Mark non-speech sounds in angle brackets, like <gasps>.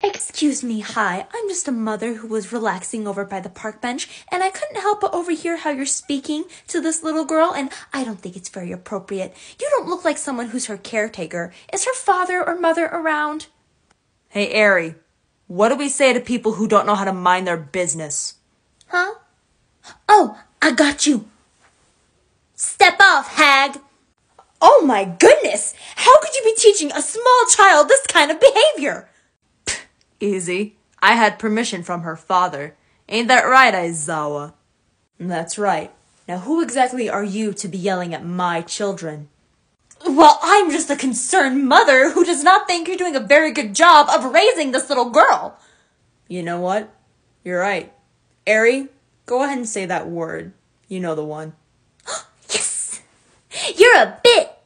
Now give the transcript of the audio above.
Excuse me, hi. I'm just a mother who was relaxing over by the park bench, and I couldn't help but overhear how you're speaking to this little girl, and I don't think it's very appropriate. You don't look like someone who's her caretaker. Is her father or mother around? Hey, Eri, what do we say to people who don't know how to mind their business? Huh? Oh, I got you. Step off, hag. Oh my goodness! How could you be teaching a small child this kind of behavior? Easy. I had permission from her father. Ain't that right, Aizawa? That's right. Now, who exactly are you to be yelling at my children? Well, I'm just a concerned mother who does not think you're doing a very good job of raising this little girl. You know what? You're right. Eri, go ahead and say that word. You know the one. <gasps> yes! You're a bit